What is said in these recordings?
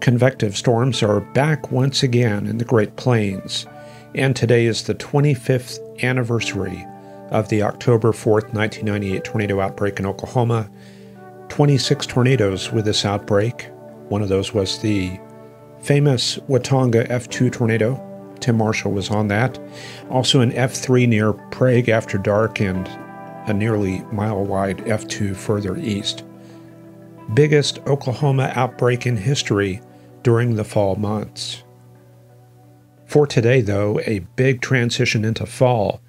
Convective storms are back once again in the Great Plains, and today is the 25th anniversary of the October 4th, 1998 tornado outbreak in Oklahoma. 26 tornadoes with this outbreak. One of those was the famous Watonga F2 tornado. Tim Marshall was on that. Also an F3 near Prague after dark and a nearly mile wide F2 further east. Biggest Oklahoma outbreak in history during the fall months. For today, though, a big transition into fall.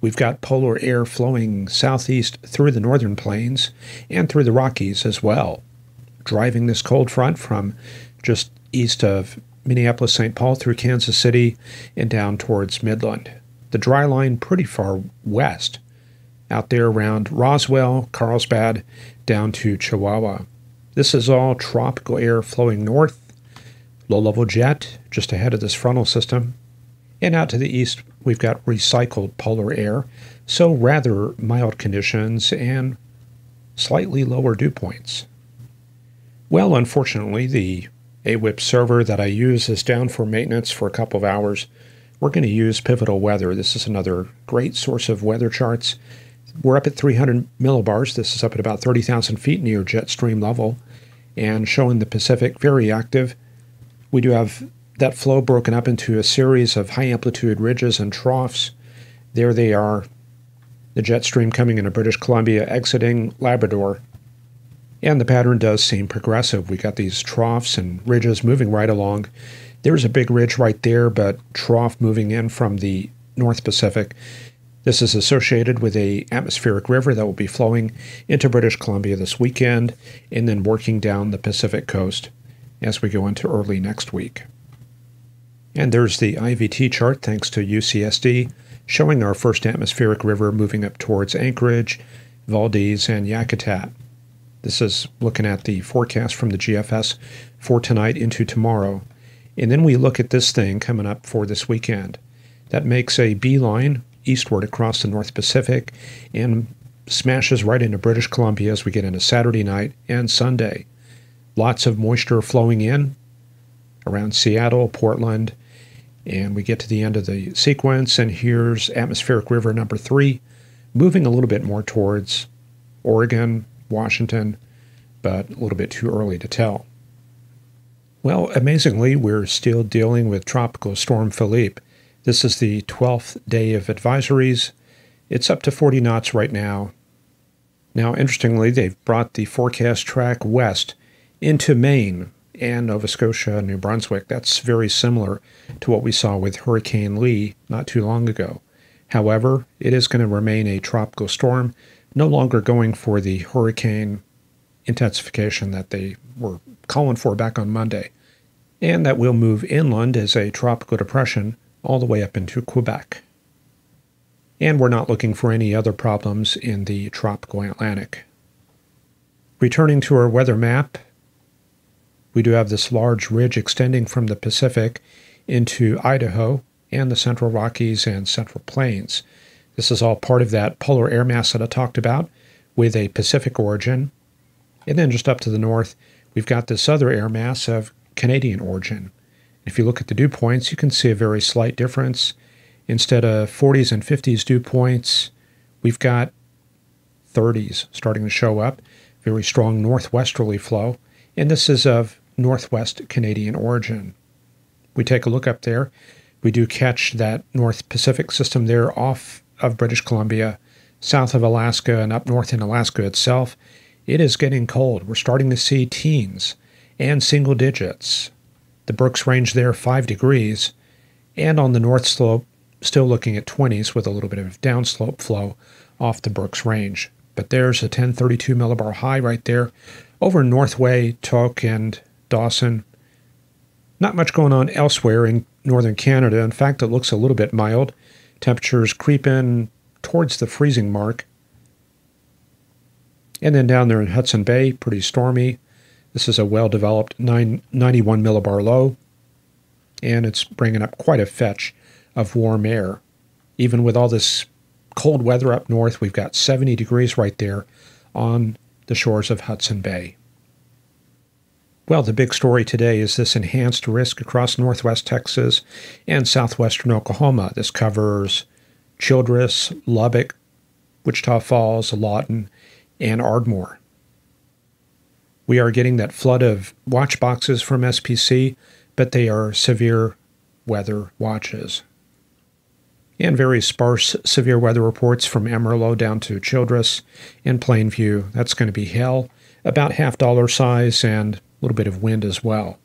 We've got polar air flowing southeast through the northern plains and through the Rockies as well, driving this cold front from just east of Minneapolis, St. Paul through Kansas City and down towards Midland. The dry line pretty far west, out there around Roswell, Carlsbad, down to Chihuahua. This is all tropical air flowing north, low level jet just ahead of this frontal system. And out to the east, we've got recycled polar air, so rather mild conditions and slightly lower dew points. Well, unfortunately, the AWIPS server that I use is down for maintenance for a couple of hours. We're going to use Pivotal Weather. This is another great source of weather charts. We're up at 300 millibars. This is up at about 30,000 feet near jet stream level and showing the Pacific very active. We do have that flow broken up into a series of high amplitude ridges and troughs. There they are, the jet stream coming into British Columbia, exiting Labrador. And the pattern does seem progressive. We got these troughs and ridges moving right along. There's a big ridge right there, but trough moving in from the North Pacific. This is associated with a atmospheric river that will be flowing into British Columbia this weekend and then working down the Pacific coast as we go into early next week. And there's the IVT chart thanks to UCSD showing our first atmospheric river moving up towards Anchorage, Valdez, and Yakutat. This is looking at the forecast from the GFS for tonight into tomorrow. And then we look at this thing coming up for this weekend. That makes a beeline eastward across the North Pacific and smashes right into British Columbia as we get into Saturday night and Sunday. Lots of moisture flowing in around Seattle, Portland, and we get to the end of the sequence, and here's atmospheric river number three, moving a little bit more towards Oregon, Washington, but a little bit too early to tell. Well, amazingly, we're still dealing with Tropical Storm Philippe. This is the 12th day of advisories. It's up to 40 knots right now. Now, interestingly, they've brought the forecast track west into Maine and Nova Scotia, and New Brunswick. That's very similar to what we saw with Hurricane Lee not too long ago. However, it is going to remain a tropical storm no longer going for the hurricane intensification that they were calling for back on Monday, and that will move inland as a tropical depression all the way up into Quebec. And we're not looking for any other problems in the tropical Atlantic. Returning to our weather map, we do have this large ridge extending from the Pacific into Idaho and the Central Rockies and Central Plains. This is all part of that polar air mass that I talked about with a Pacific origin. And then just up to the north, we've got this other air mass of Canadian origin. If you look at the dew points, you can see a very slight difference. Instead of 40s and 50s dew points, we've got 30s starting to show up. Very strong northwesterly flow. And this is of northwest Canadian origin. We take a look up there. We do catch that North Pacific system there off of British Columbia, south of Alaska, and up north in Alaska itself, it is getting cold. We're starting to see teens and single digits. The Brooks range there 5 degrees, and on the north slope, still looking at 20s with a little bit of downslope flow off the Brooks range. But there's a 1032 millibar high right there over Northway, Tok, and Dawson. Not much going on elsewhere in northern Canada. In fact, it looks a little bit mild. Temperatures creep in towards the freezing mark. And then down there in Hudson Bay, pretty stormy. This is a well developed 91 millibar low, and it's bringing up quite a fetch of warm air. Even with all this cold weather up north, we've got 70 degrees right there on the shores of Hudson Bay. Well, the big story today is this enhanced risk across northwest Texas and southwestern Oklahoma. This covers Childress, Lubbock, Wichita Falls, Lawton, and Ardmore. We are getting that flood of watch boxes from SPC, but they are severe weather watches. And very sparse severe weather reports from Amarillo down to Childress and Plainview. That's going to be hell, about half dollar size and little bit of wind as well.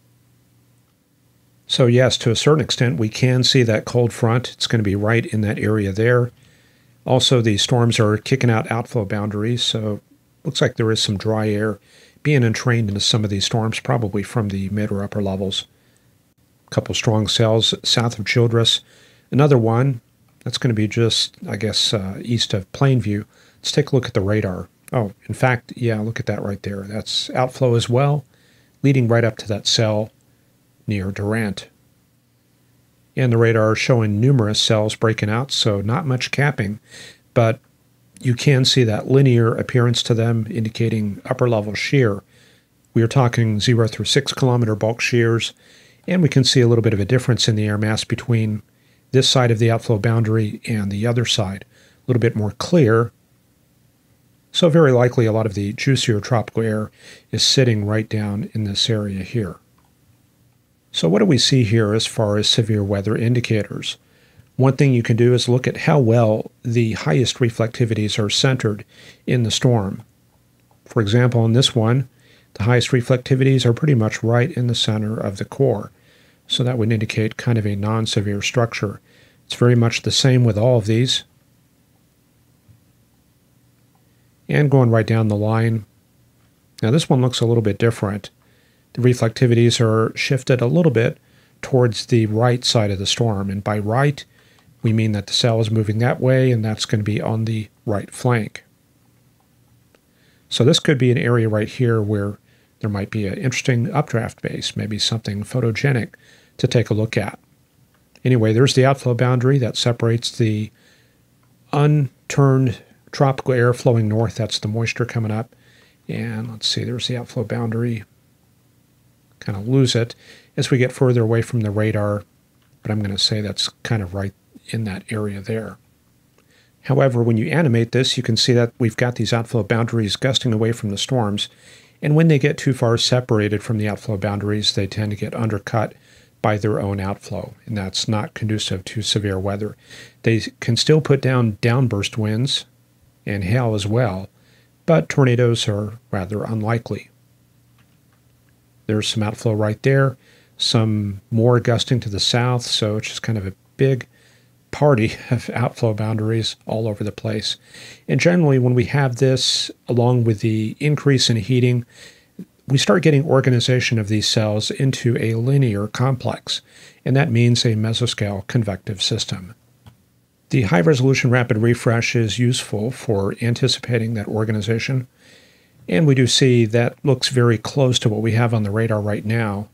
So, yes, to a certain extent, we can see that cold front. It's going to be right in that area there. Also, the storms are kicking out outflow boundaries, so looks like there is some dry air being entrained into some of these storms, probably from the mid or upper levels. A couple strong cells south of Childress. Another one that's going to be just, I guess, uh, east of Plainview. Let's take a look at the radar. Oh, in fact, yeah, look at that right there. That's outflow as well, leading right up to that cell near Durant. And the radar showing numerous cells breaking out, so not much capping, but you can see that linear appearance to them indicating upper level shear. We are talking 0 through 6 kilometer bulk shears, and we can see a little bit of a difference in the air mass between this side of the outflow boundary and the other side. A little bit more clear. So, very likely a lot of the juicier tropical air is sitting right down in this area here. So, what do we see here as far as severe weather indicators? One thing you can do is look at how well the highest reflectivities are centered in the storm. For example, in this one, the highest reflectivities are pretty much right in the center of the core. So that would indicate kind of a non severe structure. It's very much the same with all of these. And going right down the line. Now, this one looks a little bit different. The reflectivities are shifted a little bit towards the right side of the storm. And by right, we mean that the cell is moving that way, and that's going to be on the right flank. So this could be an area right here where there might be an interesting updraft base, maybe something photogenic to take a look at. Anyway, there's the outflow boundary that separates the unturned tropical air flowing north. That's the moisture coming up. And let's see, there's the outflow boundary. Kind of lose it as we get further away from the radar, but I'm going to say that's kind of right in that area there. However, when you animate this, you can see that we've got these outflow boundaries gusting away from the storms, and when they get too far separated from the outflow boundaries, they tend to get undercut by their own outflow, and that's not conducive to severe weather. They can still put down downburst winds and hail as well, but tornadoes are rather unlikely. There's some outflow right there, some more gusting to the south, so it's just kind of a big party of outflow boundaries all over the place. And generally, when we have this, along with the increase in heating, we start getting organization of these cells into a linear complex, and that means a mesoscale convective system. The high resolution rapid refresh is useful for anticipating that organization, and we do see that looks very close to what we have on the radar right now.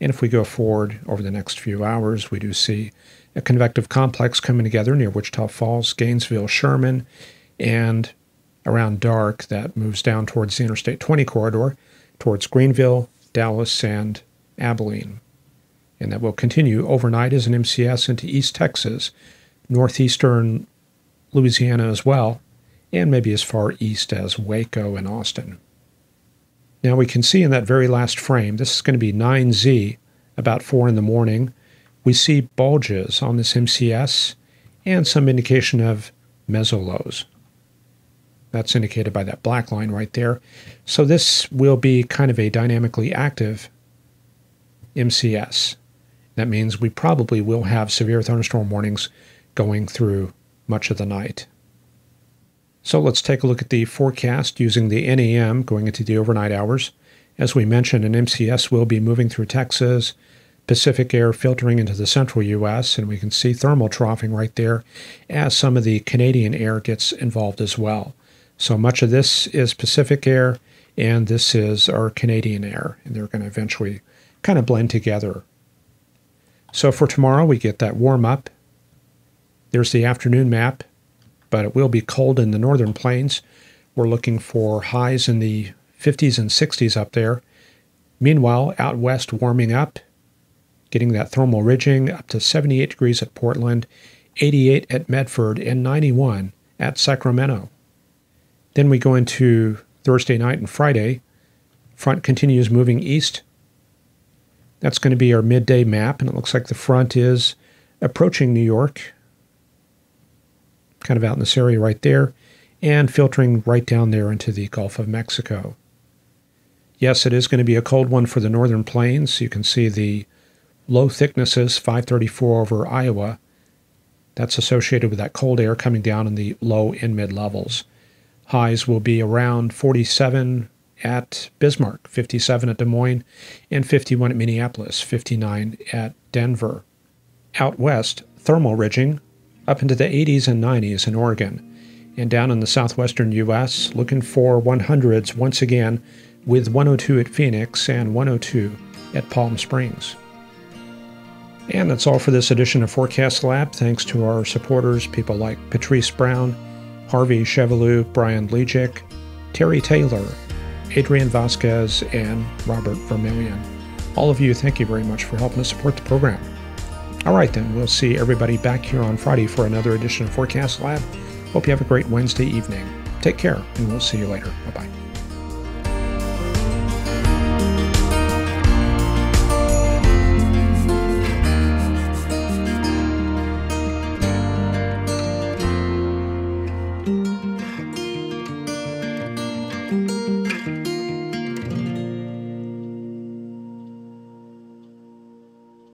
And if we go forward over the next few hours, we do see a convective complex coming together near Wichita Falls, Gainesville, Sherman, and around dark that moves down towards the Interstate 20 corridor, towards Greenville, Dallas, and Abilene. And that will continue overnight as an MCS into East Texas, northeastern Louisiana as well, and maybe as far east as Waco and Austin. Now we can see in that very last frame, this is going to be 9Z, about 4 in the morning, we see bulges on this MCS and some indication of mesolows. That's indicated by that black line right there. So this will be kind of a dynamically active MCS. That means we probably will have severe thunderstorm warnings going through much of the night. So let's take a look at the forecast using the NAM going into the overnight hours. As we mentioned, an MCS will be moving through Texas, Pacific air filtering into the central U.S., and we can see thermal troughing right there as some of the Canadian air gets involved as well. So much of this is Pacific air, and this is our Canadian air, and they're going to eventually kind of blend together. So for tomorrow, we get that warm up. There's the afternoon map, but it will be cold in the northern plains. We're looking for highs in the 50s and 60s up there Meanwhile, out west warming up, getting that thermal ridging up to 78 degrees at Portland, 88 at Medford, and 91 at Sacramento. Then we go into Thursday night and Friday. Front continues moving east. That's going to be our midday map, and it looks like the front is approaching New York, kind of out in this area right there, and filtering right down there into the Gulf of Mexico. Yes, it is going to be a cold one for the northern plains. You can see the low thicknesses, 534 over Iowa. That's associated with that cold air coming down in the low and mid levels. Highs will be around 47 at Bismarck, 57 at Des Moines, and 51 at Minneapolis, 59 at Denver. Out west, thermal ridging up into the 80s and 90s in Oregon. And down in the southwestern U.S., looking for 100s once again with 102 at Phoenix and 102 at Palm Springs. And that's all for this edition of Forecast Lab. Thanks to our supporters, people like Patrice Brown, Harvey Chevalier, Brian Legic, Terry Taylor, Adrian Vasquez, and Robert Vermillion. All of you, thank you very much for helping us support the program. All right, then, we'll see everybody back here on Friday for another edition of Forecast Lab. Hope you have a great Wednesday evening. Take care, and we'll see you later. Bye bye.